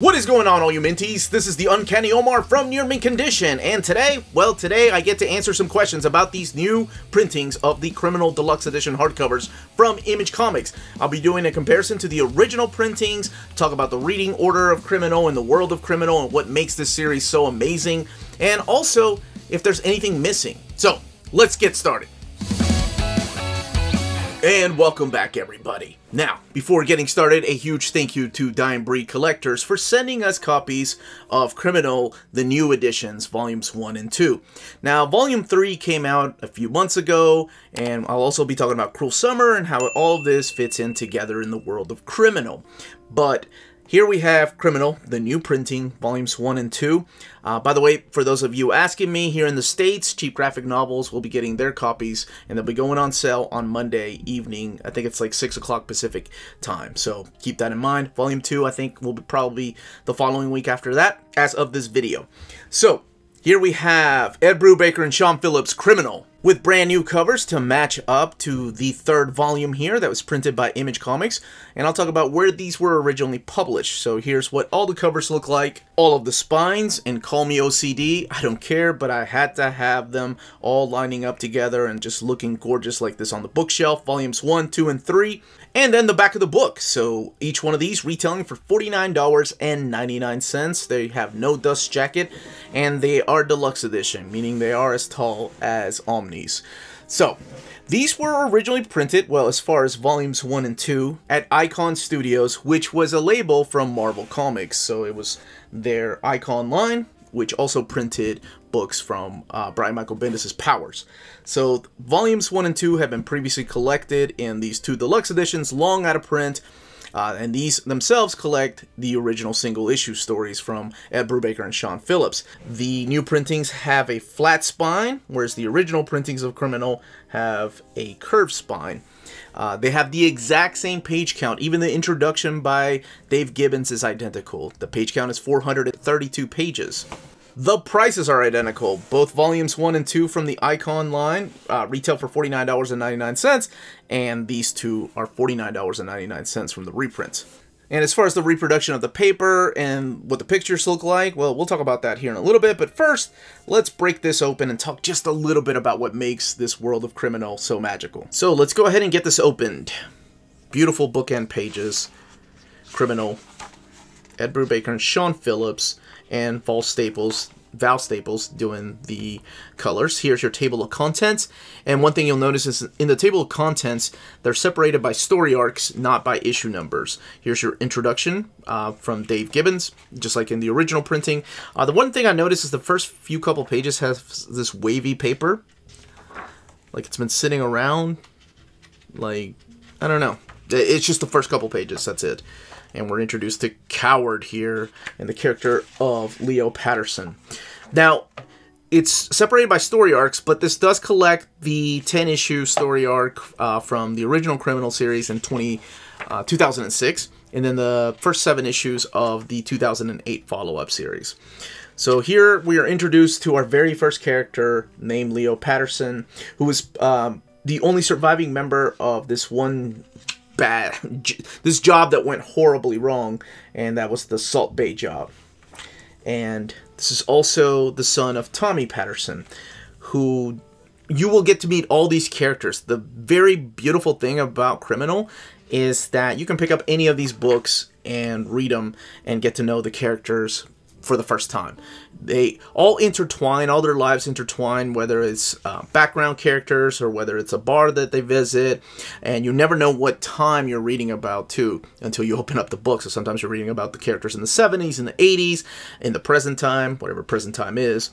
What is going on all you minties? This is the Uncanny Omar from Near Mint Condition, and today, well today I get to answer some questions about these new printings of the Criminal Deluxe Edition hardcovers from Image Comics. I'll be doing a comparison to the original printings, talk about the reading order of Criminal and the world of Criminal and what makes this series so amazing, and also if there's anything missing. So, let's get started. And welcome back, everybody. Now, before getting started, a huge thank you to Dying Breed Collectors for sending us copies of Criminal, the new editions, volumes 1 and 2. Now, volume 3 came out a few months ago, and I'll also be talking about Cruel Summer and how all of this fits in together in the world of Criminal. But here we have Criminal, the new printing, volumes 1 and 2. Uh, by the way, for those of you asking me, here in the States, Cheap Graphic Novels will be getting their copies, and they'll be going on sale on Monday evening. I think it's like 6 o'clock Pacific time, so keep that in mind. Volume 2, I think, will be probably the following week after that, as of this video. So, here we have Ed Brubaker and Sean Phillips' Criminal, with brand new covers to match up to the third volume here that was printed by Image Comics. And I'll talk about where these were originally published. So here's what all the covers look like. All of the spines, and call me OCD, I don't care, but I had to have them all lining up together and just looking gorgeous like this on the bookshelf. Volumes 1, 2, and 3. And then the back of the book. So each one of these retailing for $49.99. They have no dust jacket, and they are deluxe edition, meaning they are as tall as So, these were originally printed, well, as far as volumes 1 and 2, at Icon Studios, which was a label from Marvel Comics. So it was their Icon line, which also printed books from uh, Brian Michael Bendis' Powers. So volumes 1 and 2 have been previously collected in these two deluxe editions, long out of print, uh, and these themselves collect the original single issue stories from Ed Brubaker and Sean Phillips. The new printings have a flat spine, whereas the original printings of Criminal have a curved spine. Uh, they have the exact same page count. Even the introduction by Dave Gibbons is identical. The page count is 432 pages. The prices are identical. Both volumes 1 and 2 from the Icon line uh, retail for $49.99, and these two are $49.99 from the reprints. And as far as the reproduction of the paper and what the pictures look like, well, we'll talk about that here in a little bit. But first, let's break this open and talk just a little bit about what makes this world of Criminal so magical. So let's go ahead and get this opened. Beautiful bookend pages. Criminal. Ed Brubaker and Sean Phillips and Val Staples, Val Staples doing the colors. Here's your table of contents. And one thing you'll notice is in the table of contents, they're separated by story arcs, not by issue numbers. Here's your introduction uh, from Dave Gibbons, just like in the original printing. Uh, the one thing I noticed is the first few couple pages has this wavy paper. Like it's been sitting around. Like, I don't know. It's just the first couple pages, that's it and we're introduced to Coward here and the character of Leo Patterson. Now, it's separated by story arcs, but this does collect the 10 issue story arc uh, from the original Criminal series in 20, uh, 2006, and then the first seven issues of the 2008 follow up series. So here we are introduced to our very first character named Leo Patterson, who is um, the only surviving member of this one bad, this job that went horribly wrong, and that was the Salt Bay job. And this is also the son of Tommy Patterson, who you will get to meet all these characters. The very beautiful thing about Criminal is that you can pick up any of these books and read them and get to know the characters for the first time. They all intertwine, all their lives intertwine, whether it's uh, background characters or whether it's a bar that they visit, and you never know what time you're reading about too until you open up the book. So sometimes you're reading about the characters in the 70s, in the 80s, in the present time, whatever present time is,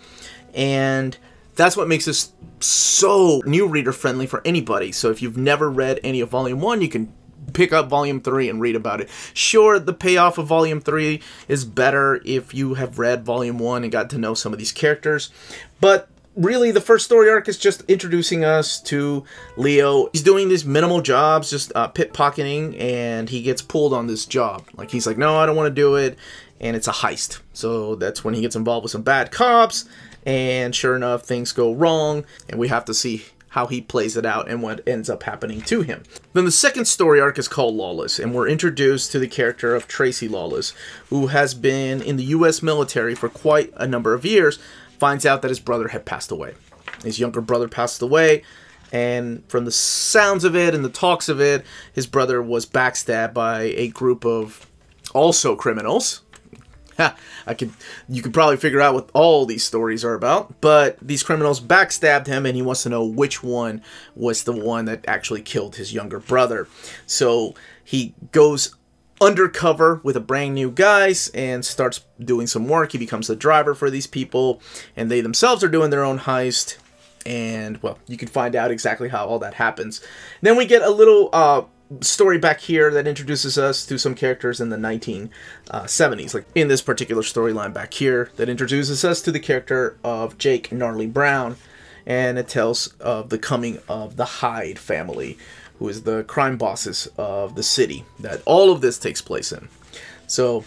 and that's what makes this so new reader friendly for anybody. So if you've never read any of Volume 1, you can pick up volume 3 and read about it. Sure, the payoff of volume 3 is better if you have read volume 1 and got to know some of these characters, but really the first story arc is just introducing us to Leo. He's doing these minimal jobs, just uh, pit pocketing, and he gets pulled on this job. Like he's like, no, I don't want to do it, and it's a heist. So that's when he gets involved with some bad cops, and sure enough, things go wrong, and we have to see how he plays it out and what ends up happening to him. Then the second story arc is called Lawless, and we're introduced to the character of Tracy Lawless, who has been in the U.S. military for quite a number of years, finds out that his brother had passed away. His younger brother passed away, and from the sounds of it and the talks of it, his brother was backstabbed by a group of also criminals. I could you could probably figure out what all these stories are about, but these criminals backstabbed him and he wants to know which one was the one that actually killed his younger brother. So he goes undercover with a brand new guys and starts doing some work. He becomes the driver for these people and they themselves are doing their own heist and well, you can find out exactly how all that happens. Then we get a little uh, story back here that introduces us to some characters in the 1970s. Like in this particular storyline back here, that introduces us to the character of Jake Gnarly Brown, and it tells of the coming of the Hyde family, who is the crime bosses of the city that all of this takes place in. So,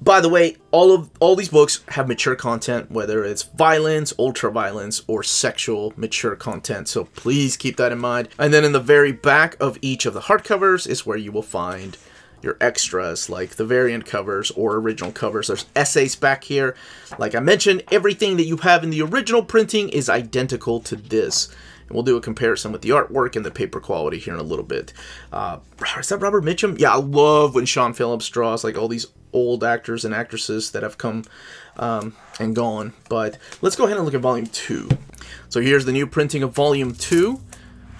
by the way, all of all these books have mature content, whether it's violence, ultra violence, or sexual mature content. So please keep that in mind. And then in the very back of each of the hardcovers is where you will find your extras like the variant covers or original covers. There's essays back here. Like I mentioned, everything that you have in the original printing is identical to this. And we'll do a comparison with the artwork and the paper quality here in a little bit. Uh, is that Robert Mitchum? Yeah, I love when Sean Phillips draws like all these old actors and actresses that have come um, and gone. But let's go ahead and look at Volume 2. So here's the new printing of Volume 2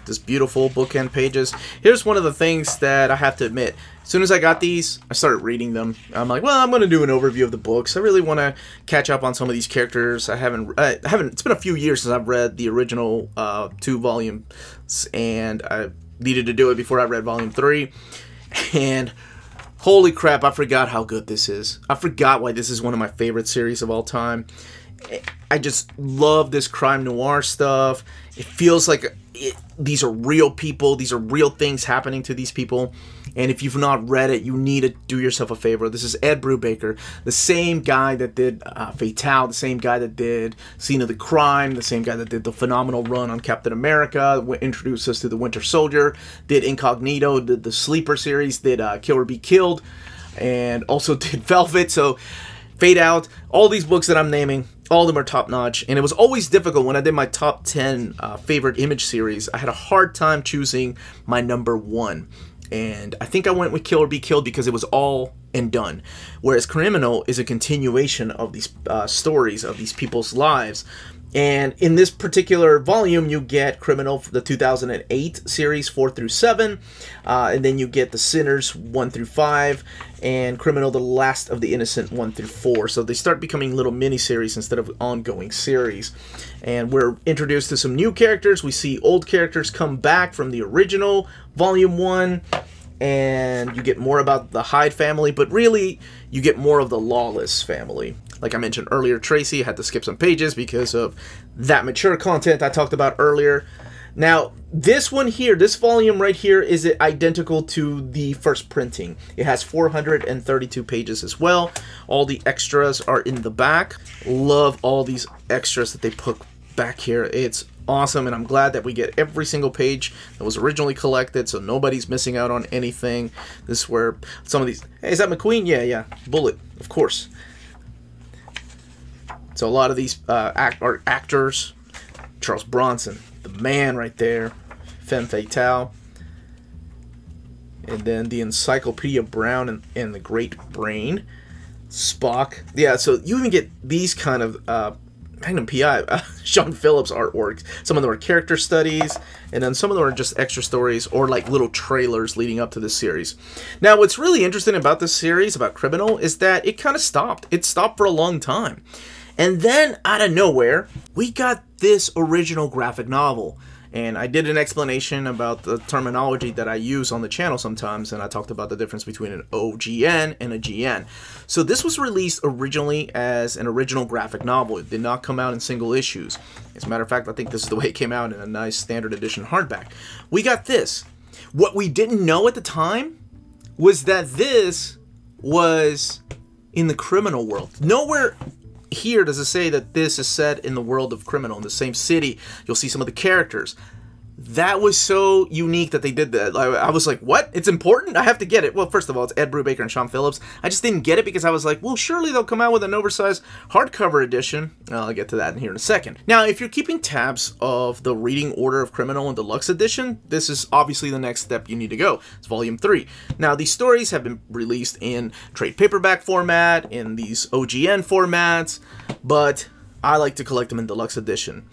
this beautiful bookend pages. Here's one of the things that I have to admit. As soon as I got these, I started reading them. I'm like, well, I'm going to do an overview of the books. I really want to catch up on some of these characters. I haven't, I haven't. It's been a few years since I've read the original uh, two volumes, and I needed to do it before I read volume three. And holy crap, I forgot how good this is. I forgot why this is one of my favorite series of all time. I just love this crime noir stuff. It feels like it, these are real people. These are real things happening to these people. And if you've not read it, you need to do yourself a favor. This is Ed Brubaker, the same guy that did uh, Fatale, the same guy that did Scene of the Crime, the same guy that did the phenomenal run on Captain America, introduced us to the Winter Soldier, did Incognito, did the Sleeper series, did uh, Kill or Be Killed, and also did Velvet. So Fade Out, all these books that I'm naming, all of them are top notch. And it was always difficult when I did my top 10 uh, favorite image series. I had a hard time choosing my number one. And I think I went with Kill or Be Killed because it was all and done. Whereas Criminal is a continuation of these uh, stories of these people's lives. And in this particular volume, you get Criminal, the 2008 series 4 through 7, uh, and then you get The Sinners 1 through 5, and Criminal, The Last of the Innocent 1 through 4. So they start becoming little mini series instead of ongoing series. And we're introduced to some new characters. We see old characters come back from the original Volume 1 and you get more about the Hyde family, but really you get more of the Lawless family. Like I mentioned earlier, Tracy had to skip some pages because of that mature content I talked about earlier. Now, this one here, this volume right here, is it identical to the first printing. It has 432 pages as well. All the extras are in the back. Love all these extras that they put back here. It's awesome and I'm glad that we get every single page that was originally collected so nobody's missing out on anything. This is where some of these... Hey, is that McQueen? Yeah, yeah. Bullitt, of course. So a lot of these uh, act are actors. Charles Bronson, the man right there. Femme Fatale. And then the Encyclopedia Brown and, and the Great Brain. Spock. Yeah, so you even get these kind of uh, Magnum PI, uh, Sean Phillips artworks. Some of them are character studies, and then some of them are just extra stories or like little trailers leading up to this series. Now, what's really interesting about this series, about Criminal, is that it kind of stopped. It stopped for a long time. And then, out of nowhere, we got this original graphic novel. And I did an explanation about the terminology that I use on the channel sometimes, and I talked about the difference between an OGN and a GN. So this was released originally as an original graphic novel. It did not come out in single issues. As a matter of fact, I think this is the way it came out in a nice standard edition hardback. We got this. What we didn't know at the time was that this was in the criminal world. Nowhere here does it say that this is set in the world of criminal in the same city? You'll see some of the characters that was so unique that they did that. I, I, was like, what? It's important? I have to get it. Well, first of all, it's Ed Brubaker and Sean Phillips. I just didn't get it because I was like, well, surely they'll come out with an oversized hardcover edition. I'll get to that in here in a second. Now, if you're keeping tabs of the reading order of Criminal and Deluxe Edition, this is obviously the next step you need to go. It's Volume 3. Now, these stories have been released in trade paperback format, in these OGN formats, but I like to collect them in Deluxe Edition.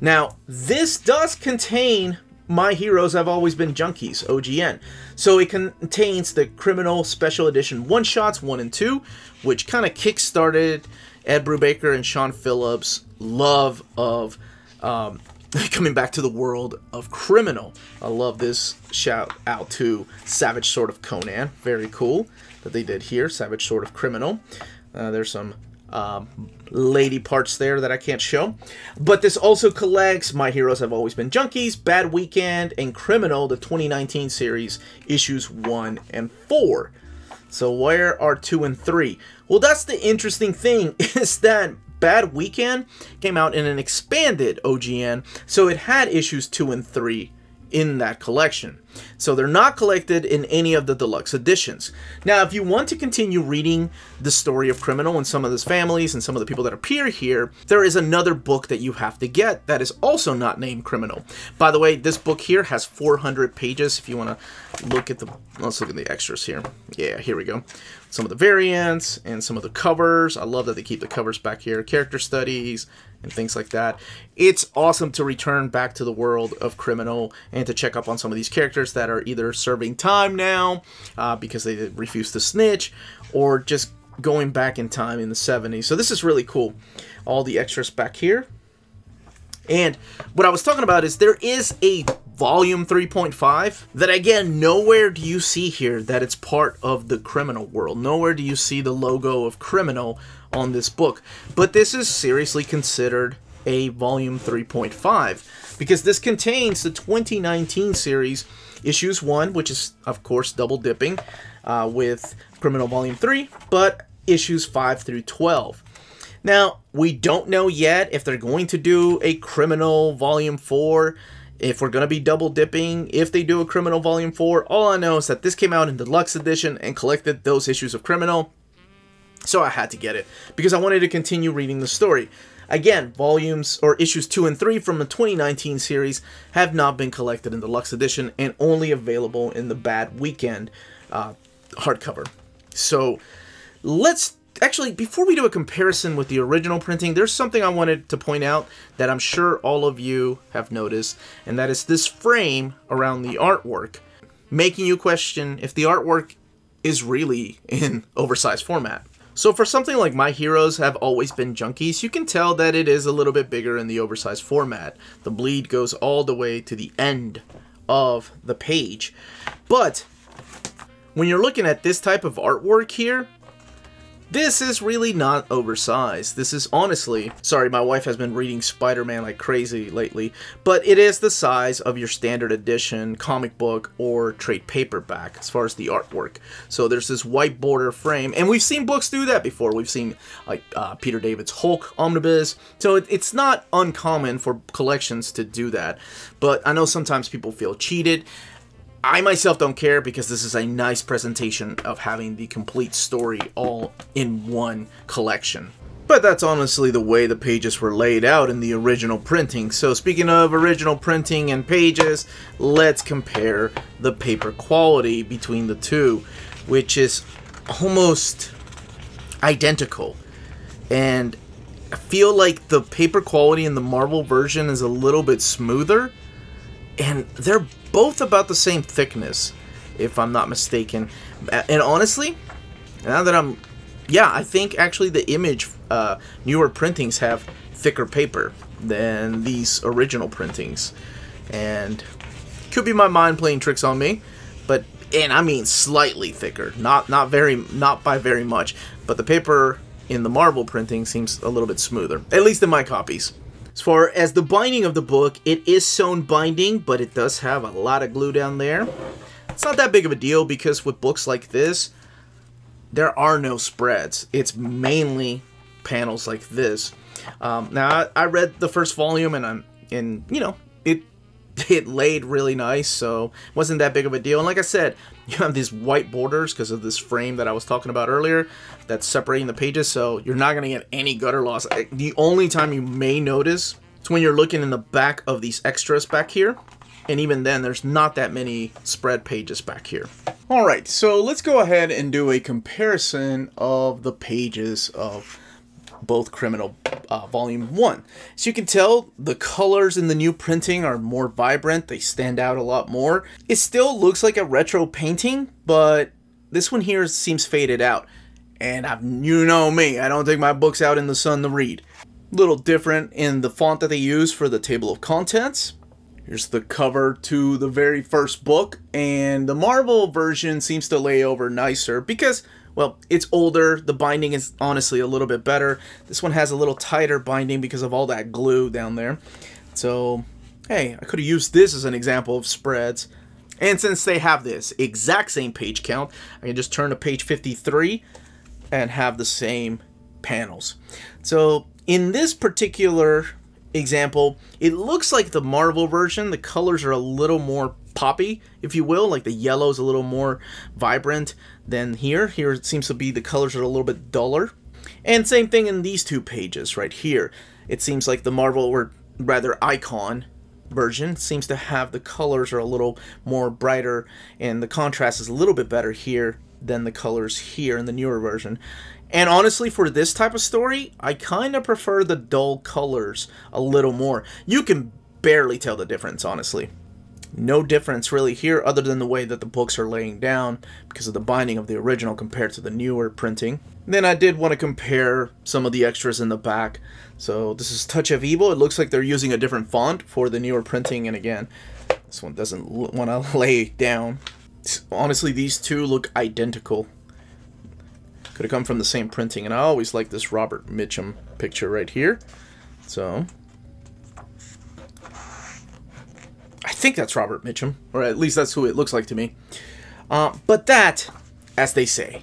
Now, this does contain My Heroes Have Always Been Junkies, OGN. So it contains the Criminal Special Edition one-shots, 1 and 2, which kind of kick-started Ed Brubaker and Sean Phillips' love of um, coming back to the world of Criminal. I love this shout out to Savage Sword of Conan. Very cool that they did here, Savage Sword of Criminal. Uh, there's some um, lady parts there that I can't show. But this also collects My Heroes Have Always Been Junkies, Bad Weekend, and Criminal, the 2019 series, issues 1 and 4. So where are 2 and 3? Well, that's the interesting thing, is that Bad Weekend came out in an expanded OGN, so it had issues 2 and 3 in that collection. So they're not collected in any of the deluxe editions. Now, if you want to continue reading the story of Criminal and some of his families and some of the people that appear here, there is another book that you have to get that is also not named Criminal. By the way, this book here has 400 pages. If you want to look at the, let's look at the extras here. Yeah, here we go. Some of the variants and some of the covers. I love that they keep the covers back here. Character studies, and things like that. It's awesome to return back to the world of Criminal and to check up on some of these characters that are either serving time now uh, because they refuse to snitch or just going back in time in the 70s. So this is really cool. All the extras back here. And what I was talking about is there is a volume 3.5 that again nowhere do you see here that it's part of the criminal world. Nowhere do you see the logo of criminal on this book. But this is seriously considered a volume 3.5 because this contains the 2019 series issues 1 which is of course double dipping uh, with criminal volume 3 but issues 5 through 12 now we don't know yet if they're going to do a criminal volume 4 if we're going to be double dipping, if they do a Criminal Volume 4, all I know is that this came out in Deluxe Edition and collected those issues of Criminal, so I had to get it, because I wanted to continue reading the story. Again, volumes or issues 2 and 3 from the 2019 series have not been collected in Deluxe Edition and only available in the Bad Weekend uh, hardcover. So let's actually, before we do a comparison with the original printing, there's something I wanted to point out that I'm sure all of you have noticed, and that is this frame around the artwork, making you question if the artwork is really in oversized format. So for something like My Heroes Have Always Been Junkies, you can tell that it is a little bit bigger in the oversized format. The bleed goes all the way to the end of the page. But when you're looking at this type of artwork here, this is really not oversized. This is honestly, sorry, my wife has been reading Spider-Man like crazy lately, but it is the size of your standard edition comic book or trade paperback as far as the artwork. So there's this white border frame, and we've seen books do that before. We've seen like uh, Peter David's Hulk omnibus, so it, it's not uncommon for collections to do that. But I know sometimes people feel cheated. I myself don't care because this is a nice presentation of having the complete story all in one collection. But that's honestly the way the pages were laid out in the original printing. So speaking of original printing and pages, let's compare the paper quality between the two, which is almost identical. And I feel like the paper quality in the Marvel version is a little bit smoother and they're both about the same thickness, if I'm not mistaken. And honestly, now that I'm, yeah, I think actually the image uh, newer printings have thicker paper than these original printings, and could be my mind playing tricks on me, but and I mean slightly thicker, not not very, not by very much, but the paper in the Marvel printing seems a little bit smoother, at least in my copies. As far as the binding of the book, it is sewn binding, but it does have a lot of glue down there. It's not that big of a deal because with books like this, there are no spreads. It's mainly panels like this. Um, now, I, I, read the first volume and I'm, and you know, it it laid really nice, so wasn't that big of a deal. And like I said, you have these white borders because of this frame that I was talking about earlier that's separating the pages, so you're not going to get any gutter loss. The only time you may notice is when you're looking in the back of these extras back here. And even then, there's not that many spread pages back here. Alright, so let's go ahead and do a comparison of the pages of both Criminal uh, Volume 1. As you can tell, the colors in the new printing are more vibrant, they stand out a lot more. It still looks like a retro painting, but this one here seems faded out. And I've, you know me, I don't take my books out in the sun to read. Little different in the font that they use for the table of contents. Here's the cover to the very first book, and the Marvel version seems to lay over nicer because well, it's older. The binding is honestly a little bit better. This one has a little tighter binding because of all that glue down there. So, hey, I could have used this as an example of spreads. And since they have this exact same page count, I can just turn to page 53 and have the same panels. So in this particular example, it looks like the Marvel version. The colors are a little more poppy, if you will. Like the yellow is a little more vibrant than here. Here it seems to be the colors are a little bit duller. And same thing in these two pages right here. It seems like the Marvel, or rather Icon version, seems to have the colors are a little more brighter and the contrast is a little bit better here than the colors here in the newer version. And honestly, for this type of story, I kind of prefer the dull colors a little more. You can barely tell the difference, honestly no difference really here other than the way that the books are laying down because of the binding of the original compared to the newer printing. Then I did want to compare some of the extras in the back. So this is Touch of Evil. It looks like they're using a different font for the newer printing and again, this one doesn't want to lay down. Honestly, these two look identical. Could have come from the same printing and I always like this Robert Mitchum picture right here. So think that's Robert Mitchum, or at least that's who it looks like to me. Uh, but that, as they say,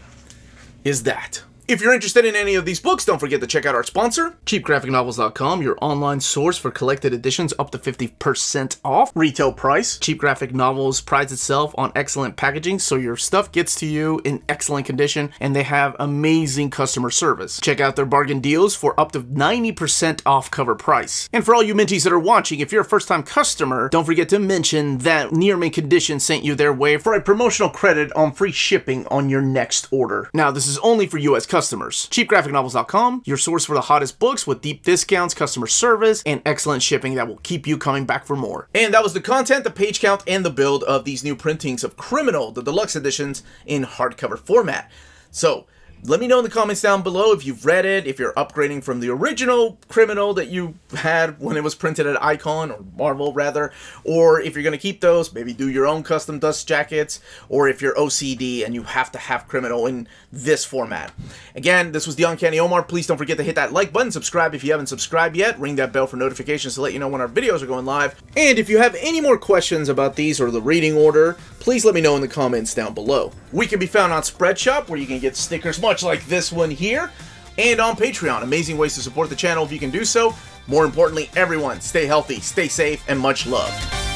is that. If you're interested in any of these books, don't forget to check out our sponsor, CheapGraphicNovels.com, your online source for collected editions up to 50% off retail price. Cheap Graphic Novels prides itself on excellent packaging, so your stuff gets to you in excellent condition, and they have amazing customer service. Check out their bargain deals for up to 90% off cover price. And for all you Minties that are watching, if you're a first-time customer, don't forget to mention that Near Mint Condition sent you their way for a promotional credit on free shipping on your next order. Now, this is only for U.S. customers customers. CheapGraphicNovels.com, your source for the hottest books with deep discounts, customer service, and excellent shipping that will keep you coming back for more. And that was the content, the page count, and the build of these new printings of Criminal, the deluxe editions in hardcover format. So, let me know in the comments down below if you've read it, if you're upgrading from the original Criminal that you had when it was printed at Icon, or Marvel rather, or if you're going to keep those, maybe do your own custom dust jackets, or if you're OCD and you have to have Criminal in this format. Again, this was the Uncanny Omar. Please don't forget to hit that like button, subscribe if you haven't subscribed yet, ring that bell for notifications to let you know when our videos are going live. And if you have any more questions about these or the reading order, please let me know in the comments down below. We can be found on Spreadshop, where you can get stickers much like this one here, and on Patreon. Amazing ways to support the channel if you can do so. More importantly, everyone, stay healthy, stay safe, and much love.